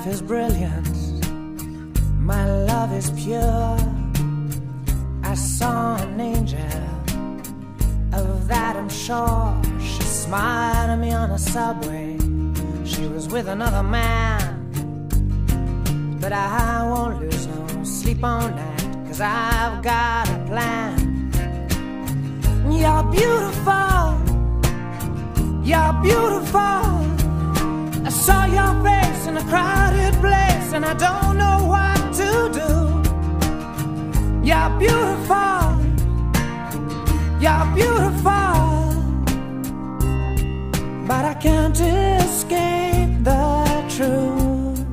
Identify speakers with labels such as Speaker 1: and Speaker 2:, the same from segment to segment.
Speaker 1: life is brilliant, my love is pure. I saw an angel, of that I'm sure. She smiled at me on a subway, she was with another man. But I won't lose no sleep on that, cause I've got a plan. You're beautiful, you're beautiful. I saw your face in the crowd. Escape the truth.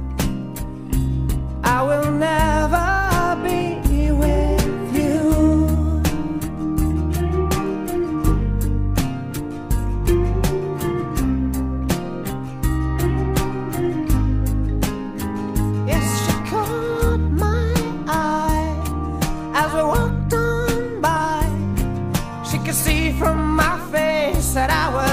Speaker 1: I will never be with you. Yes, she caught my eye as we walked on by. She could see from my face that I was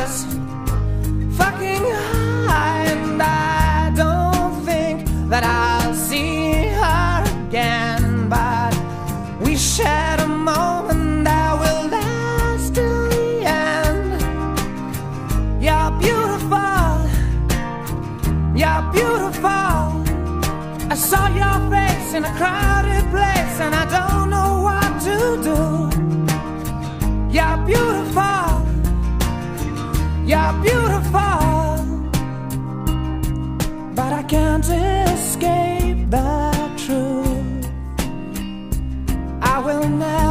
Speaker 1: beautiful. I saw your face in a crowded place, and I don't know what to do. You're beautiful, you're beautiful, but I can't escape the truth. I will never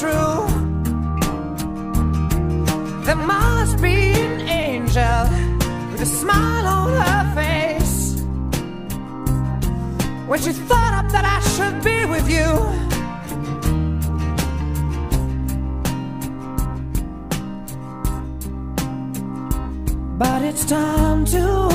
Speaker 1: true. There must be an angel with a smile on her face. When she thought up that I should be with you. But it's time to